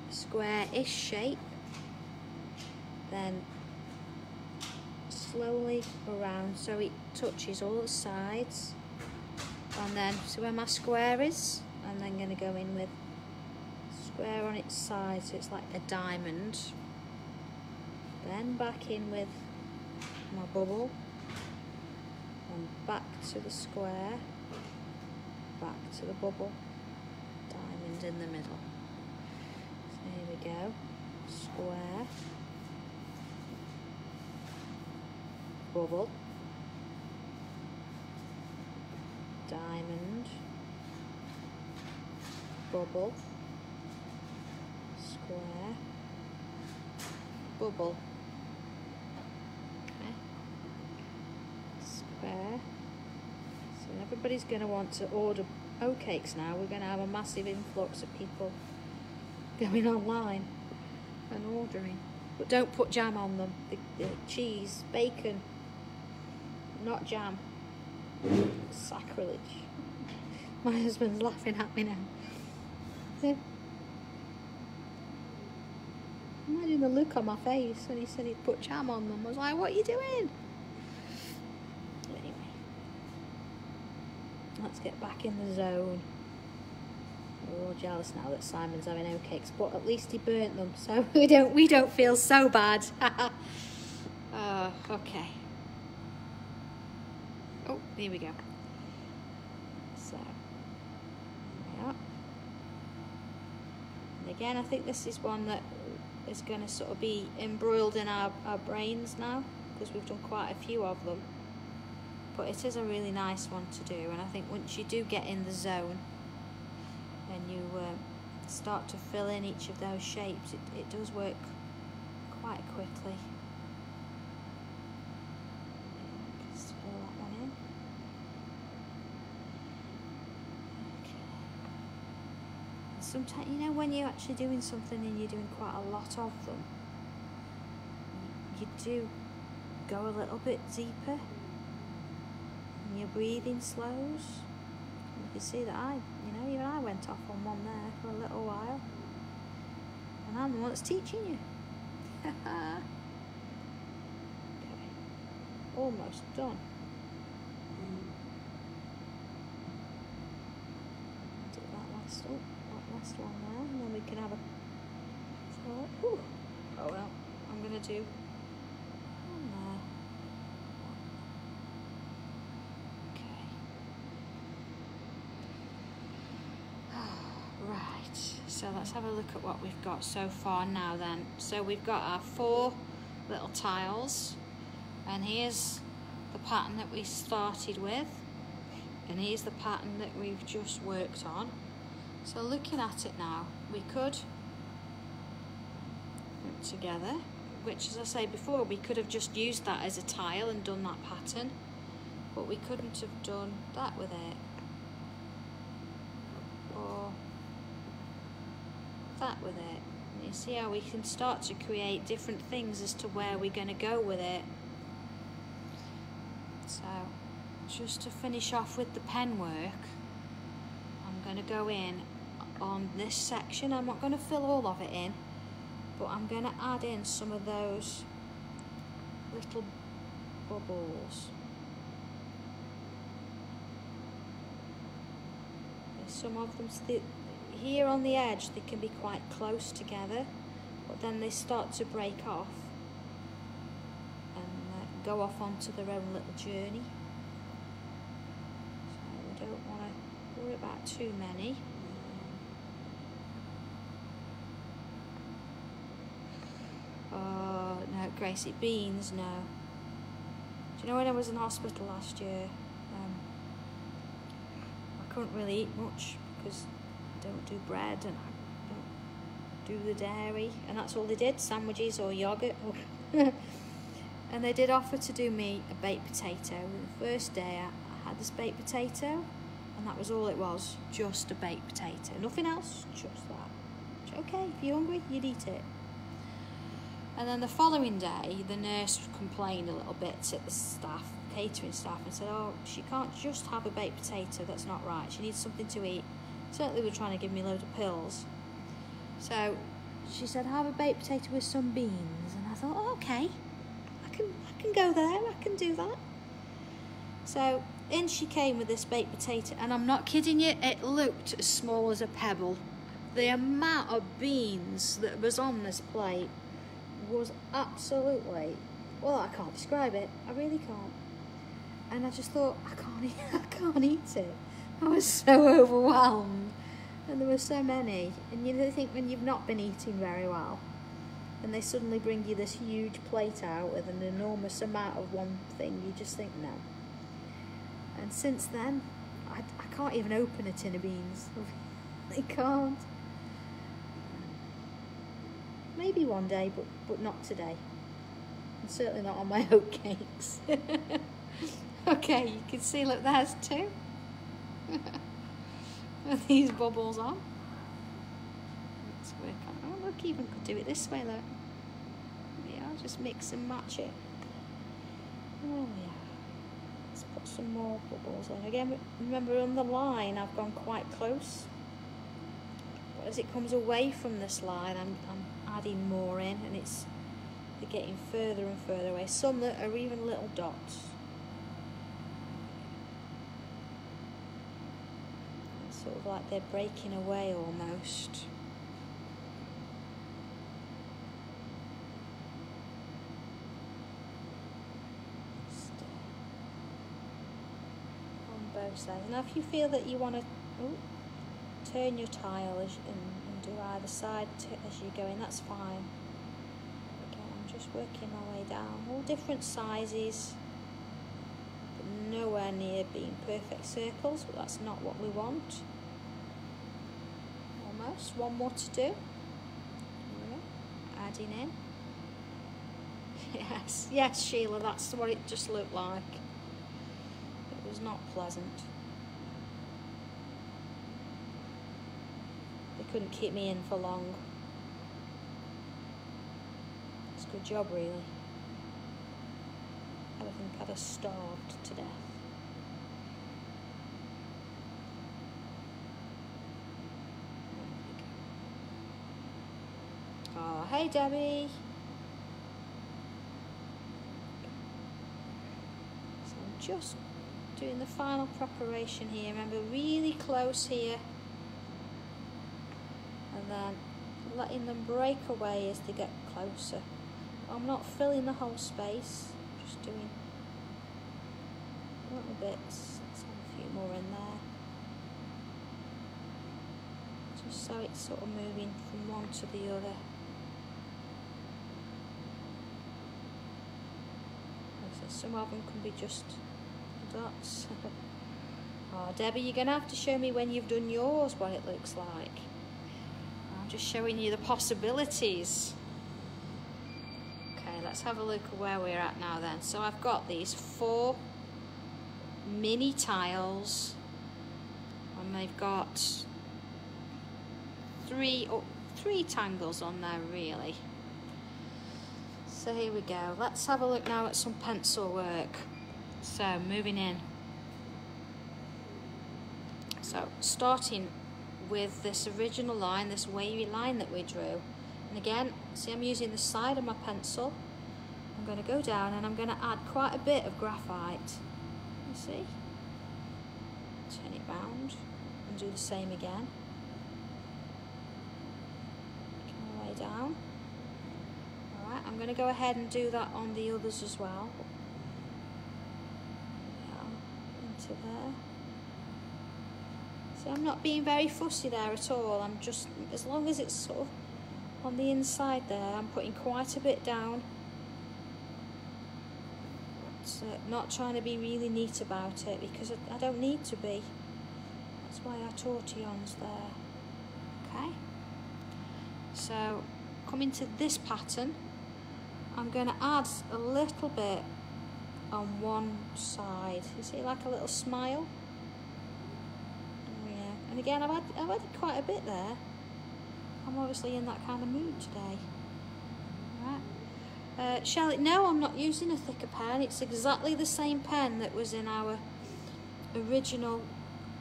a square-ish shape. Then slowly around so it touches all the sides and then so where my square is I'm then going to go in with square on its side so it's like a diamond then back in with my bubble back to the square back to the bubble diamond in the middle. So here we go square bubble, diamond, bubble, square, bubble, okay. Square. So everybody's going to want to order oatcakes now. We're going to have a massive influx of people going online and ordering. But don't put jam on them. The, the cheese, bacon, not jam. Sacrilege. My husband's laughing at me now. Imagine the look on my face when he said he'd put jam on them. I was like, what are you doing? Anyway. Let's get back in the zone. We're all jealous now that Simon's having oatcakes, but at least he burnt them, so we don't we don't feel so bad. uh, okay. Oh, here we go. So, yeah. And again, I think this is one that is going to sort of be embroiled in our, our brains now because we've done quite a few of them but it is a really nice one to do and I think once you do get in the zone and you uh, start to fill in each of those shapes it, it does work quite quickly. That one in. Sometimes, you know, when you're actually doing something and you're doing quite a lot of them, you do go a little bit deeper and your breathing slows. You can see that I, you know, even I went off on one there for a little while, and I'm the one that's teaching you. okay, almost done. Do that last, oh, that last one there, and then we can have a. Whew. Oh well, I'm gonna do one there. Okay. Right, so let's have a look at what we've got so far now then. So we've got our four little tiles, and here's the pattern that we started with, and here's the pattern that we've just worked on. So looking at it now, we could put together, which as I say before, we could have just used that as a tile and done that pattern, but we couldn't have done that with it. Or that with it. You see how we can start to create different things as to where we're going to go with it. So, just to finish off with the pen work, I'm going to go in on this section. I'm not going to fill all of it in, but I'm going to add in some of those little bubbles. Some of them, here on the edge, they can be quite close together, but then they start to break off and uh, go off onto their own little journey. So we don't want to worry about too many. Oh, no, Gracie, beans, no. Do you know when I was in hospital last year? Um, I couldn't really eat much because don't do bread and I don't do the dairy, and that's all they did sandwiches or yogurt. and they did offer to do me a baked potato. The first day I, had this baked potato, and that was all it was just a baked potato, nothing else, just that. Okay, if you're hungry, you'd eat it. And then the following day, the nurse complained a little bit to the staff, catering staff, and said, "Oh, she can't just have a baked potato. That's not right. She needs something to eat." Certainly, were trying to give me a load of pills. So she said, "Have a baked potato with some beans." And I thought, oh, "Okay, I can, I can go there. I can do that." So in she came with this baked potato, and I'm not kidding you. It looked as small as a pebble. The amount of beans that was on this plate was absolutely well I can't describe it I really can't and I just thought I can't eat, I can't eat it I was so overwhelmed and there were so many and you think when you've not been eating very well and they suddenly bring you this huge plate out with an enormous amount of one thing you just think no and since then I, I can't even open a tin of beans I can't Maybe one day, but, but not today. And certainly not on my oatcakes. okay, you can see, look, there's two. These bubbles on. Let's work on, oh look, even could do it this way, look. Yeah, just mix and match it. Oh yeah. Let's put some more bubbles on. Again, remember on the line, I've gone quite close. But as it comes away from this line, I'm, I'm adding more in and it's they're getting further and further away. Some that are even little dots. It's sort of like they're breaking away almost. On both sides. Now if you feel that you want to turn your tile as, and do either side as you go in, that's fine. Again, I'm just working my way down, all different sizes, but nowhere near being perfect circles, but that's not what we want. Almost, one more to do. Adding in. Yes, yes, Sheila, that's what it just looked like. It was not pleasant. they couldn't keep me in for long. It's a good job, really. I don't think I'd have starved to death. Debbie. So I'm just doing the final preparation here. Remember, really close here. And then letting them break away as they get closer. I'm not filling the whole space, I'm just doing little bits. Let's have a few more in there. Just so it's sort of moving from one to the other. So some of them can be just dots. oh, ah, Debbie, you're going to have to show me when you've done yours what it looks like. I'm just showing you the possibilities. Okay, let's have a look at where we're at now then. So I've got these four mini tiles and they've got three oh, three tangles on there really. So here we go. Let's have a look now at some pencil work. So moving in. So starting with this original line, this wavy line that we drew. And again, see I'm using the side of my pencil. I'm going to go down and I'm going to add quite a bit of graphite. You see? Turn it round and do the same again. Come all the way down. Alright, I'm going to go ahead and do that on the others as well into there. See, I'm not being very fussy there at all. I'm just, as long as it's sort of on the inside there, I'm putting quite a bit down. So not trying to be really neat about it because I, I don't need to be. That's why our tortillons there. Okay. So coming to this pattern, I'm going to add a little bit on one side. You see like a little smile? Yeah. And again, I've, had, I've added quite a bit there. I'm obviously in that kind of mood today. Right. Uh, Charlotte, no, I'm not using a thicker pen. It's exactly the same pen that was in our original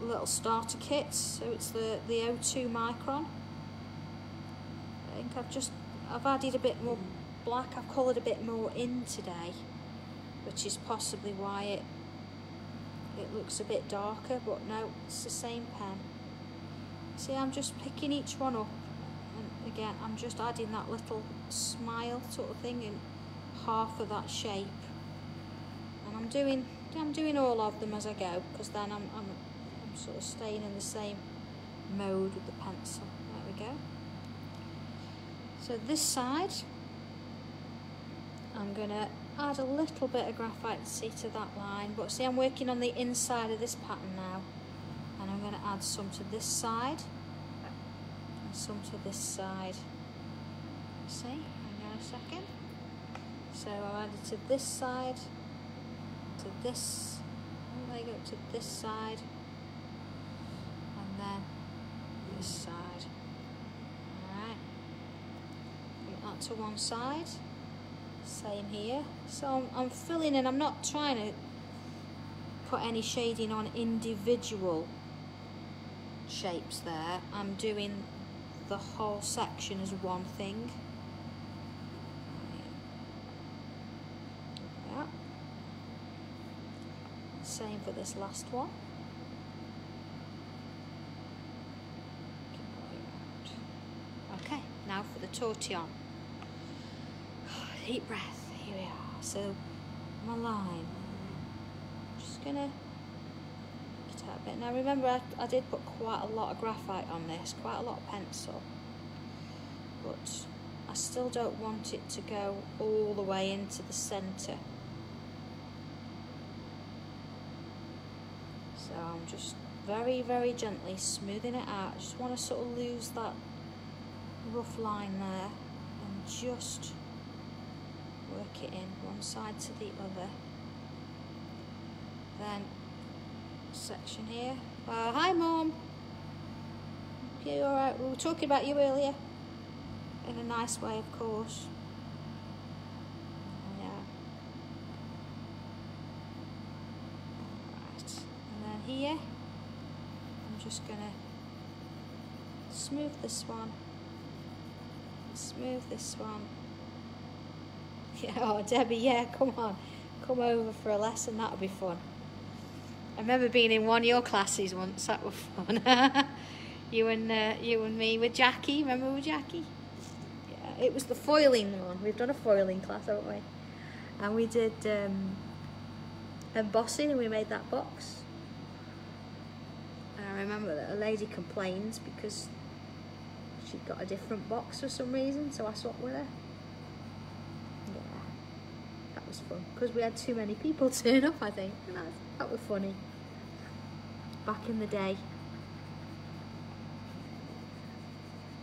little starter kit. So it's the, the O2 micron. I think I've just, I've added a bit more black. I've coloured a bit more in today which is possibly why it it looks a bit darker but no it's the same pen. See I'm just picking each one up and again I'm just adding that little smile sort of thing in half of that shape. And I'm doing I'm doing all of them as I go because then I'm, I'm, I'm sort of staying in the same mode with the pencil. There we go. So this side I'm gonna add a little bit of graphite see to that line but see I'm working on the inside of this pattern now and I'm going to add some to this side and some to this side. See hang on a second. So I've added to this side to this and they go to this side and then this side. Alright put that to one side same here. So I'm, I'm filling in I'm not trying to put any shading on individual shapes there. I'm doing the whole section as one thing. Yeah. Same for this last one. Okay now for the tortillon deep breath. Here we are. So my line. just gonna get out a bit. Now remember I, I did put quite a lot of graphite on this, quite a lot of pencil. But I still don't want it to go all the way into the centre. So I'm just very, very gently smoothing it out. I just want to sort of lose that rough line there and just work it in one side to the other then section here uh, hi mom you alright? We were talking about you earlier. In a nice way, of course. Yeah. Alright. And then here, I'm just gonna smooth this one. Smooth this one. Oh Debbie, yeah, come on. Come over for a lesson, that would be fun. I remember being in one of your classes once, that was fun. you and uh, you and me with Jackie, remember with Jackie? Yeah, it was the foiling one. We've done a foiling class, haven't we? And we did um, embossing and we made that box. And I remember that a lady complained because she'd got a different box for some reason, so I swapped with her. Was fun because we had too many people turn up. I think and that, that was funny. Back in the day.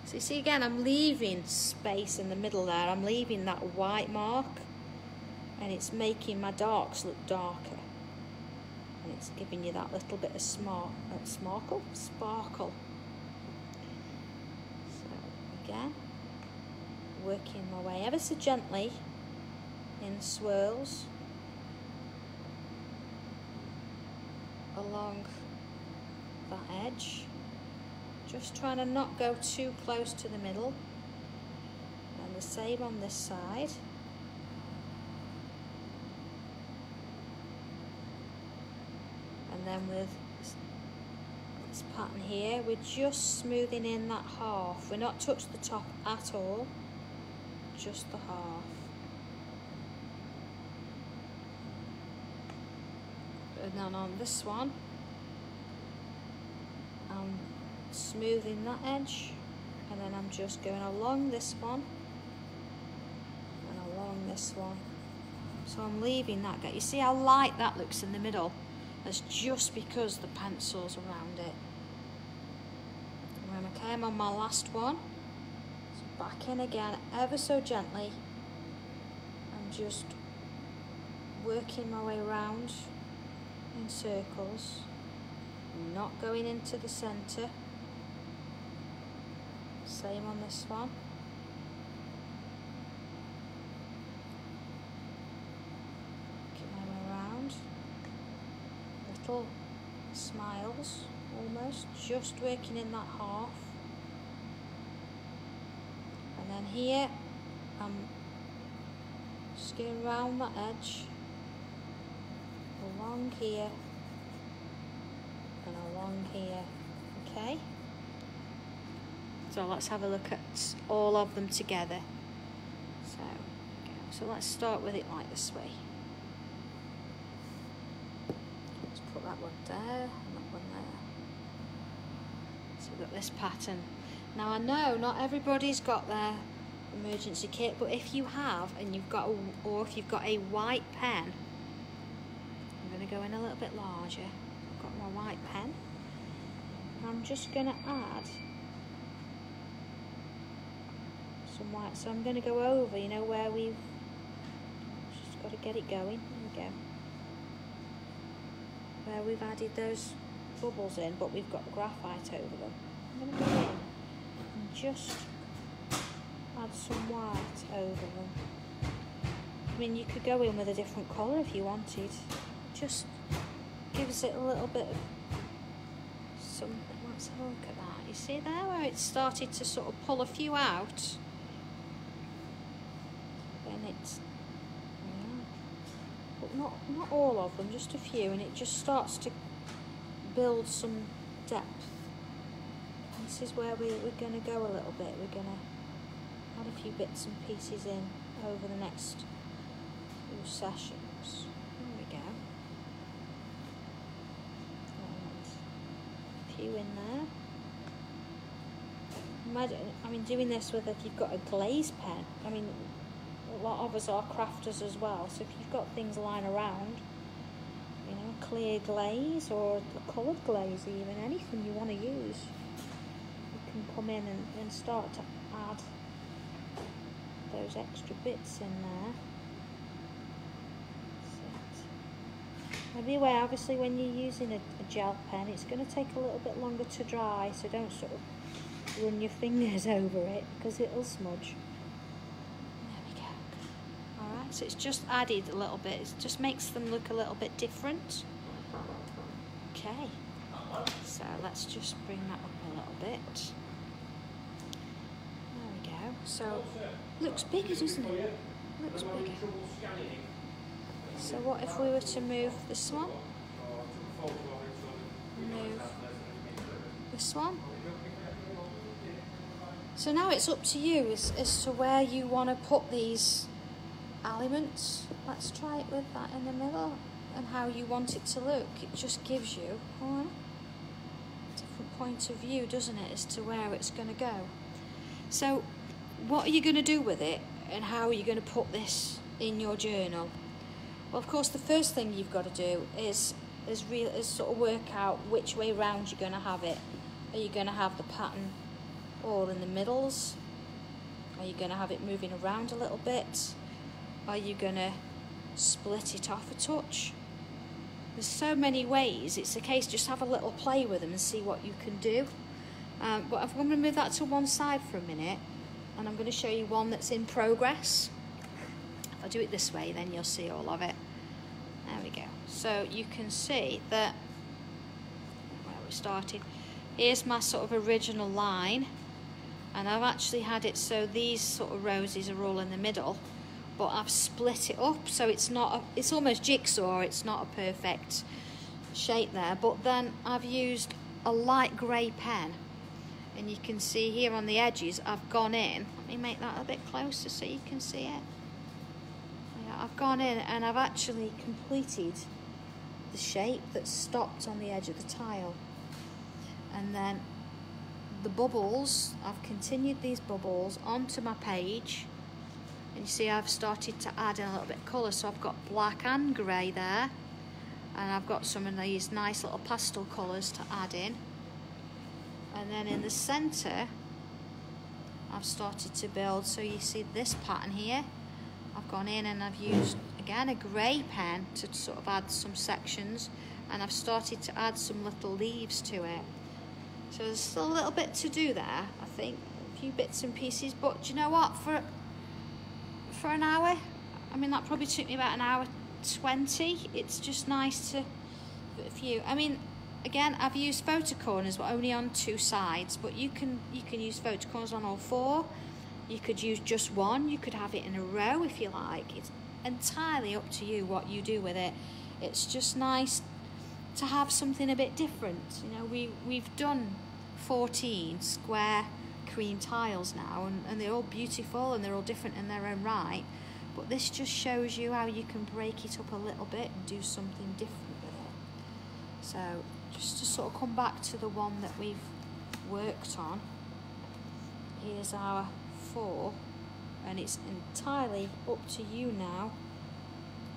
So you see again, I'm leaving space in the middle there. I'm leaving that white mark, and it's making my darks look darker, and it's giving you that little bit of smart, uh, sparkle, sparkle. again working my way ever so gently in swirls along that edge. Just trying to not go too close to the middle. And the same on this side. And then with this pattern here we're just smoothing in that half. We're not touched the top at all. Just the half and then on this one. I'm smoothing that edge and then I'm just going along this one and along this one. So I'm leaving that gap. You see how light that looks in the middle? That's just because the pencil's around it. Okay, I came on my last one. So back in again, ever so gently. I'm just working my way around in circles, not going into the centre. Same on this one. Around. Little smiles almost, just working in that half. And then here, I'm just going around that edge, along here, and along here, okay? So let's have a look at all of them together. So, so let's start with it like this way. Let's put that one there and that one there so we've got this pattern. Now I know not everybody's got their emergency kit, but if you have, and you've got, a, or if you've got a white pen, going go in a little bit larger. I've got my white pen. I'm just going to add some white. So I'm going to go over, you know, where we've just got to get it going. There we go. Where we've added those bubbles in, but we've got the graphite over them. I'm going to go in and just add some white over them. I mean, you could go in with a different colour if you wanted. Just gives it a little bit of something. Let's have a look at that. You see there where it started to sort of pull a few out? Then it's yeah. but not not all of them, just a few, and it just starts to build some depth this is where we, we're going to go a little bit. We're going to add a few bits and pieces in over the next few sessions. There we go. Few in there. Imagine, I mean, doing this with if you've got a glaze pen. I mean, a lot of us are crafters as well. So if you've got things lying around, you know, clear glaze or coloured glaze even, anything you want to use you can come in and, and start to add those extra bits in there. Now be aware, obviously, when you're using a, a gel pen, it's going to take a little bit longer to dry, so don't sort of run your fingers over it because it'll smudge. There we go. All right, so it's just added a little bit. It just makes them look a little bit different. Okay, so let's just bring that up a little bit. There we go. So looks bigger, doesn't it? Looks bigger. So what if we were to move this one? Move this one. So now it's up to you as, as to where you want to put these elements. Let's try it with that in the middle and how you want it to look. It just gives you a different point of view, doesn't it, as to where it's going to go. So what are you going to do with it and how are you going to put this in your journal? Well, of course, the first thing you've got to do is is real is sort of work out which way round you're going to have it. Are you going to have the pattern all in the middles? Are you going to have it moving around a little bit? Are you going to split it off a touch? There's so many ways. It's a case just have a little play with them and see what you can do. Um, but I'm going to move that to one side for a minute, and I'm going to show you one that's in progress. If I do it this way, then you'll see all of it. There we go. So you can see that where we started. Here's my sort of original line, and I've actually had it so these sort of roses are all in the middle, but I've split it up so it's not. A, it's almost jigsaw. It's not a perfect shape there, but then I've used a light grey pen and you can see here on the edges I've gone in let me make that a bit closer so you can see it I've gone in and I've actually completed the shape that stopped on the edge of the tile. And then the bubbles I've continued these bubbles onto my page. And you see I've started to add in a little bit of colour. So I've got black and grey there. And I've got some of these nice little pastel colours to add in. And then in the center I've started to build. So you see this pattern here I've gone in and I've used again a grey pen to sort of add some sections and I've started to add some little leaves to it. So there's still a little bit to do there I think a few bits and pieces but do you know what for for an hour I mean that probably took me about an hour 20 it's just nice to a few. I mean again I've used photo corners but only on two sides but you can you can use photo corners on all four you could use just one. You could have it in a row if you like. It's entirely up to you what you do with it. It's just nice to have something a bit different. You know we we've done 14 square cream tiles now and, and they're all beautiful and they're all different in their own right. But this just shows you how you can break it up a little bit and do something different with it. So just to sort of come back to the one that we've worked on here's our four and it's entirely up to you now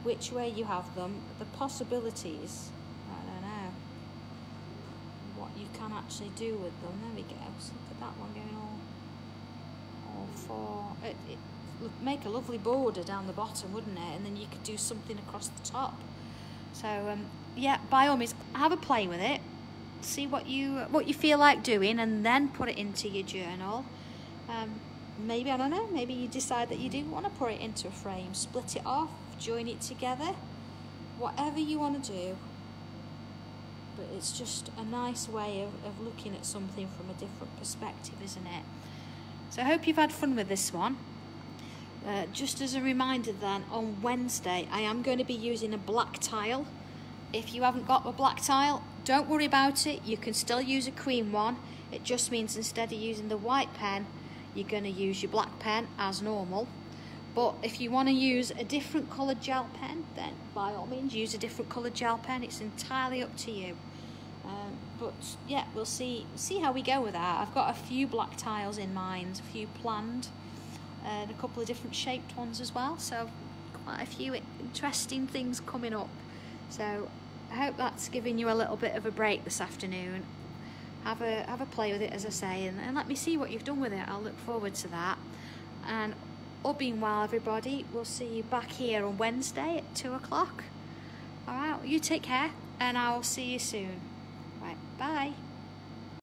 which way you have them the possibilities I don't know what you can actually do with them there we go so look at that one going all all four it, it make a lovely border down the bottom wouldn't it and then you could do something across the top so um, yeah, by all means, have a play with it. See what you what you feel like doing, and then put it into your journal. Um, maybe I don't know. Maybe you decide that you do want to put it into a frame, split it off, join it together. Whatever you want to do. But it's just a nice way of, of looking at something from a different perspective, isn't it? So I hope you've had fun with this one. Uh, just as a reminder then, on Wednesday I am going to be using a black tile. If you haven't got a black tile, don't worry about it. You can still use a cream one. It just means instead of using the white pen, you're going to use your black pen as normal. But if you want to use a different coloured gel pen, then by all means use a different coloured gel pen. It's entirely up to you. Um, but yeah, we'll see see how we go with that. I've got a few black tiles in mind, a few planned and a couple of different shaped ones as well. So quite a few interesting things coming up. So I hope that's giving you a little bit of a break this afternoon. Have a have a play with it, as I say, and, and let me see what you've done with it. I'll look forward to that. And all being well, everybody, we'll see you back here on Wednesday at two o'clock. All right, you take care, and I'll see you soon. Right, bye.